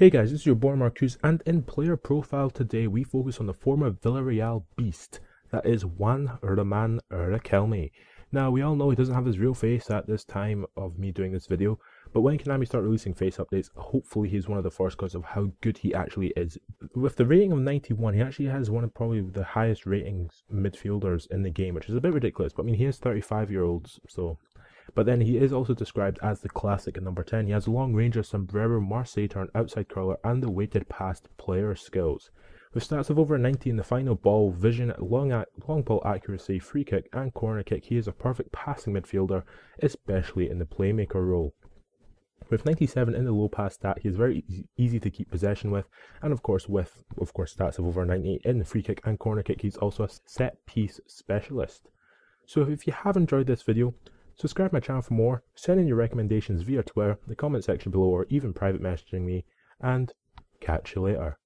Hey guys, this is your boy Marcus, and in player profile today we focus on the former Villarreal beast, that is Juan Roman Riquelme. Now we all know he doesn't have his real face at this time of me doing this video, but when Konami start releasing face updates, hopefully he's one of the first because of how good he actually is. With the rating of 91, he actually has one of probably the highest ratings midfielders in the game, which is a bit ridiculous, but I mean he is 35 year olds, so but then he is also described as the classic number 10. He has long range of sombrero, Marseille turn, outside curler, and the weighted pass player skills. With stats of over 90 in the final ball, vision, long, long ball accuracy, free kick, and corner kick, he is a perfect passing midfielder, especially in the playmaker role. With 97 in the low pass stat, he is very easy to keep possession with, and of course with of course stats of over 90 in the free kick and corner kick, he's also a set piece specialist. So if you have enjoyed this video, Subscribe to my channel for more, send in your recommendations via Twitter, the comment section below, or even private messaging me, and catch you later.